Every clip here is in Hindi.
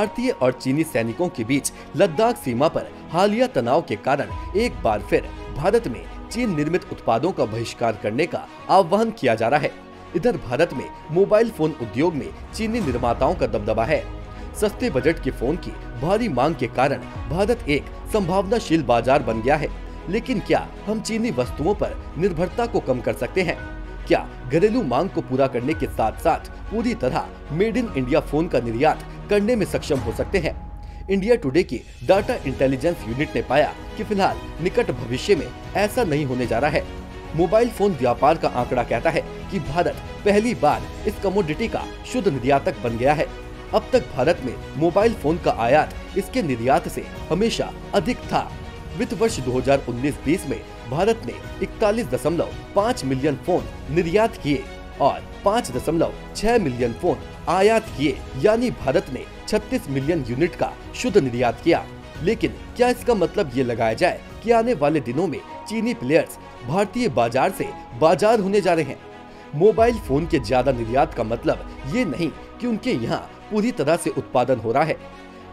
भारतीय और चीनी सैनिकों के बीच लद्दाख सीमा पर हालिया तनाव के कारण एक बार फिर भारत में चीन निर्मित उत्पादों का बहिष्कार करने का आह्वान किया जा रहा है। इधर भारत में मोबाइल फ़ोन उद्योग में चीनी निर्माताओं का दबदबा है। सस्ते बजट के फ़ोन की भारी मांग के कारण भारत एक संभावनाशील बाज़ार बन गया है। लेकिन क्या हम चीनी वस्तुओं पर निर्भरता को कम कर सकते हैं? क्या घरेलू मांग को पूरा करने के साथ साथ पूरी तरह मेड इन इंडिया फ़ोन का निर्यात करने में सक्षम हो सकते हैं। इंडिया टुडे की डाटा इंटेलिजेंस यूनिट ने पाया कि फ़िलहाल निकट भविष्य में ऐसा नहीं होने जा रहा है। मोबाइल फ़ोन व्यापार का आंकड़ा कहता है कि भारत पहली बार इस कमोडिटी का शुद्ध निर्यातक बन गया है। अब तक भारत में मोबाइल फ़ोन का आयात इसके निर्यात से हमेशा अधिक था। वित्त वर्ष 2019-20 में भारत ने 41.5 मिलियन फ़ोन निर्यात किए और 5.6 मिलियन फ़ोन आयात किए यानी भारत ने 36 मिलियन यूनिट का शुद्ध निर्यात किया। लेकिन क्या इसका मतलब ये लगाया जाए कि आने वाले दिनों में चीनी प्लेयर्स भारतीय बाज़ार से बाज़ार होने जा रहे हैं? मोबाइल फ़ोन के ज़्यादा निर्यात का मतलब ये नहीं कि उनके यहाँ पूरी तरह से उत्पादन हो रहा है।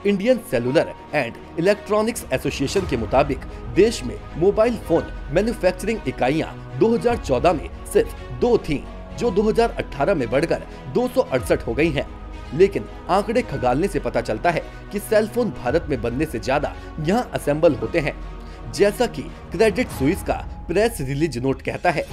Indian cellular and electronics association के मुताबिक देश में मोबाइल फ़ोन मैन्युफैक्चरिंग इकाइयाँ 2014 में सिर्फ़ दो थीं, जो 2018 में बढ़कर दो सौ अड़सठ हो गई है। लेकिन आंकड़े खगालने से पता चलता है कि सेलफोन भारत में बनने से ज़्यादा यहाँ असेंबल होते हैं। जैसा कि क्रेडिट स्विस का प्रेस रिलीज़ नोट कहता है,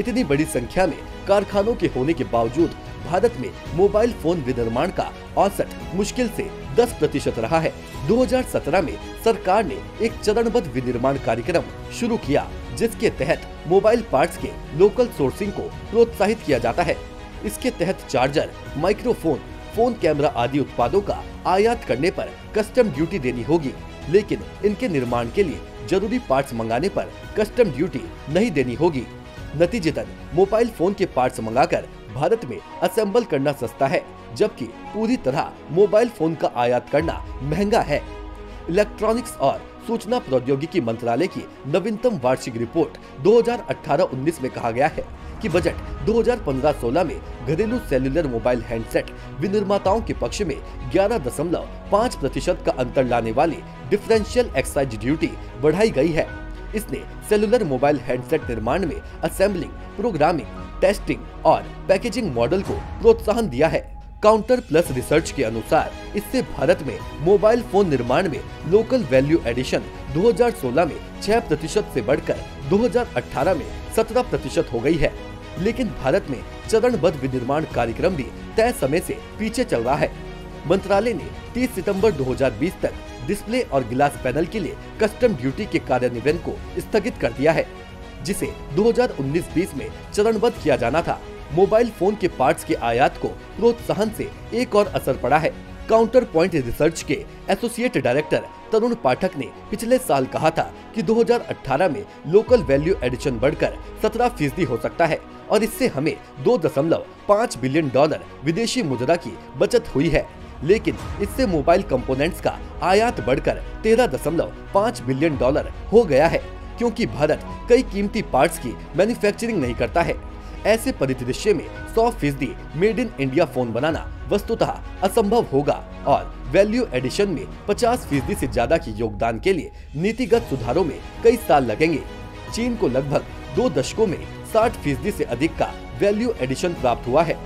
इतनी बड़ी संख्या में कारखानों के होने के बावजूद भारत में मोबाइल फ़ोन विनिर्माण का औसत मुश्किल से 10 प्रतिशत रहा है। 2017 में सरकार ने एक चरणबद्ध विनिर्माण कार्यक्रम शुरू किया। जिसके तहत मोबाइल पार्ट्स के लोकल सोर्सिंग को प्रोत्साहित किया जाता है। इसके तहत चार्जर, माइक्रोफोन, फ़ोन कैमरा आदि उत्पादों का आयात करने पर कस्टम ड्यूटी देनी होगी। लेकिन इनके निर्माण के लिए ज़रूरी पार्ट्स मंगाने पर कस्टम ड्यूटी नहीं देनी होगी। नतीजतन, मोबाइल फ़ोन के पार्ट्स मंगाकर भारत में असेंबल करना सस्ता है, जबकि पूरी तरह मोबाइल फ़ोन का आयात करना महँगा है। इलेक्ट्रॉनिक्स और सूचना प्रौद्योगिकी मंत्रालय की नवीनतम वार्षिक रिपोर्ट 2018-19 में कहा गया है कि बजट 2015-16 में घरेलू सेलुलर मोबाइल हैंडसेट विनिर्माताओं के पक्ष में 11.5 प्रतिशत का अंतर लाने वाली डिफरेंशियल एक्साइज ड्यूटी बढ़ाई गई है। इसने सेलुलर मोबाइल हैंडसेट निर्माण में असेंबलिंग, प्रोग्रामिंग, टेस्टिंग और पैकेजिंग मॉडल को प्रोत्साहन दिया है। काउंटर प्लस रिसर्च के अनुसार, इससे भारत में मोबाइल फ़ोन निर्माण में लोकल वैल्यू एडिशन 2016 में 6 प्रतिशत ऐसी बढ़कर 2018 में 17 प्रतिशत हो गई है। लेकिन भारत में चरणबद्ध विनिर्माण कार्यक्रम भी तय समय से पीछे चल रहा है। मंत्रालय ने 30 सितंबर 2020 तक डिस्प्ले और गिलास पैनल के लिए कस्टम ड्यूटी के कार्यान्वयन को स्थगित कर दिया है, जिसे 2019-20 में चरणबद्ध किया जाना था। मोबाइल फ़ोन के पार्ट्स के आयात को प्रोत्साहन से एक और असर पड़ा है। काउंटर पॉइंट रिसर्च के एसोसिएट डायरेक्टर तरुण पाठक ने पिछले साल कहा था कि 2018 में लोकल वैल्यू एडिशन बढ़कर 17 फ़ीसदी हो सकता है और इससे हमें 2.5 बिलियन डॉलर विदेशी मुद्रा की बचत हुई है। लेकिन इससे मोबाइल कंपोनेंट्स का आयात बढ़कर 13.5 बिलियन डॉलर हो गया है, क्योंकि भारत कई कीमती पार्ट्स की मैन्युफैक्चरिंग नहीं करता है। ऐसे परिदृश्य में 100 फ़ीसदी मेड इन इंडिया फ़ोन बनाना वस्तुतः असंभव होगा और वैल्यू एडिशन में 50 फ़ीसदी ऐसी ज़्यादा की योगदान के लिए नीतिगत सुधारों में कई साल लगेंगे। चीन को लगभग दो दशकों में 60 फ़ीसदी ऐसी अधिक का वैल्यू एडिशन प्राप्त हुआ है।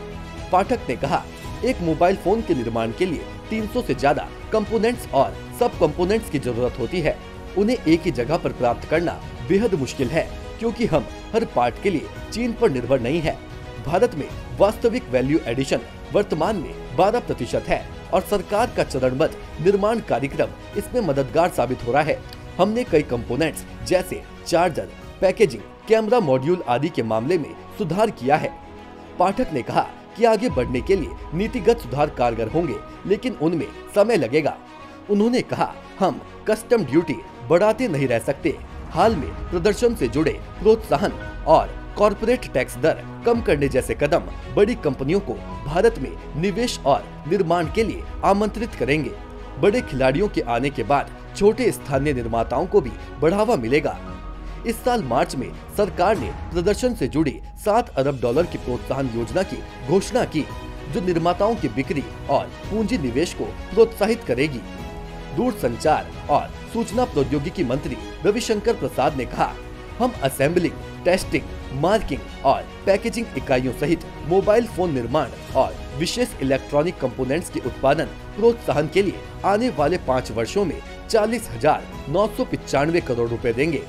पाठक ने कहा, एक मोबाइल फ़ोन के निर्माण के लिए 300 से ज़्यादा कंपोनेंट्स और सब कंपोनेंट्स की ज़रूरत होती है। उन्हें एक ही जगह पर प्राप्त करना बेहद मुश्किल है। क्योंकि हम हर पार्ट के लिए चीन पर निर्भर नहीं है। भारत में वास्तविक वैल्यू एडिशन वर्तमान में 12 प्रतिशत है और सरकार का चरणबद्ध निर्माण कार्यक्रम इसमें मददगार साबित हो रहा है। हमने कई कंपोनेंट्स जैसे चार्जर पैकेजिंग कैमरा मॉड्यूल आदि के मामले में सुधार किया है। पाठक ने कहा कि आगे बढ़ने के लिए नीतिगत सुधार कारगर होंगे, लेकिन उनमें समय लगेगा। उन्होंने कहा, हम कस्टम ड्यूटी बढ़ाते नहीं रह सकते। हाल में प्रदर्शन से जुड़े प्रोत्साहन और कॉरपोरेट टैक्स दर कम करने जैसे कदम बड़ी कंपनियों को भारत में निवेश और निर्माण के लिए आमंत्रित करेंगे। बड़े खिलाड़ियों के आने के बाद छोटे स्थानीय निर्माताओं को भी बढ़ावा मिलेगा। इस साल मार्च में सरकार ने प्रदर्शन से जुड़ी सात अरब डॉलर की प्रोत्साहन योजना की घोषणा की, जो निर्माताओं की बिक्री और पूंजी निवेश को प्रोत्साहित करेगी। दूरसंचार और सूचना प्रौद्योगिकी मंत्री रविशंकर प्रसाद ने कहा, हम असेंबलिंग टेस्टिंग मार्किंग और पैकेजिंग इकाइयों सहित मोबाइल फ़ोन निर्माण और विशेष इलेक्ट्रॉनिक कंपोनेंट्स के उत्पादन प्रोत्साहन के लिए आने वाले पाँच वर्षों में चालीस हज़ार नौ सौ पिचानवे करोड़ रुपए देंगे।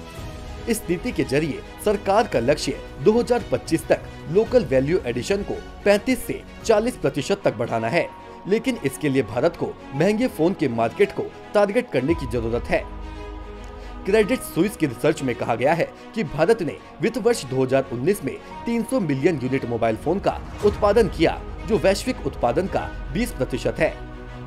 इस नीति के ज़रिए सरकार का लक्ष्य 2025 तक लोकल वैल्यू एडिशन को 35 से 40 प्रतिशत तक बढ़ाना है। लेकिन इसके लिए भारत को महँगे फ़ोन के मार्केट को टारगेट करने की ज़रूरत है। क्रेडिट स्विस की रिसर्च में कहा गया है कि भारत ने वित्त वर्ष 2019 में 300 मिलियन यूनिट मोबाइल फ़ोन का उत्पादन किया, जो वैश्विक उत्पादन का 20 प्रतिशत है।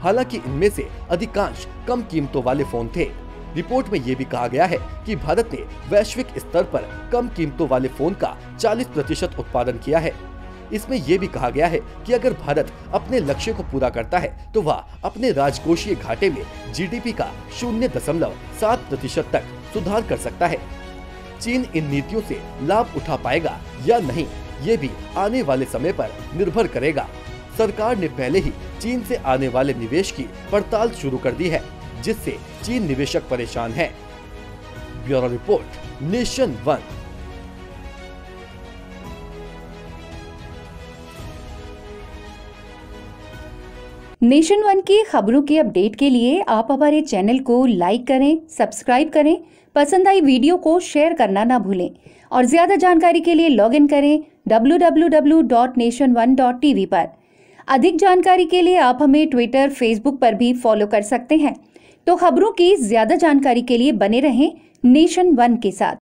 हालाँकि इनमें से अधिकांश कम कीमतों वाले फ़ोन थे। रिपोर्ट में ये भी कहा गया है कि भारत ने वैश्विक स्तर पर कम कीमतों वाले फ़ोन का 40 प्रतिशत उत्पादन किया है। इसमें यह भी कहा गया है कि अगर भारत अपने लक्ष्य को पूरा करता है तो वह अपने राजकोषीय घाटे में जीडीपी का शून्य दशमलव सात प्रतिशत तक सुधार कर सकता है। चीन इन नीतियों से लाभ उठा पाएगा या नहीं ये भी आने वाले समय पर निर्भर करेगा। सरकार ने पहले ही चीन से आने वाले निवेश की पड़ताल शुरू कर दी है, जिससे चीन निवेशक परेशान है। Bureau report, nation one. Nation one की खबरों के अपडेट के लिए आप हमारे चैनल को लाइक करें, सब्सक्राइब करें, पसंद आई वीडियो को शेयर करना ना भूलें और ज़्यादा जानकारी के लिए लॉगिन करें www.nation1.tv पर। अधिक जानकारी के लिए आप हमें ट्विटर फेसबुक पर भी फॉलो कर सकते हैं। तो खबरों की ज़्यादा जानकारी के लिए बने रहें नेशन वन के साथ।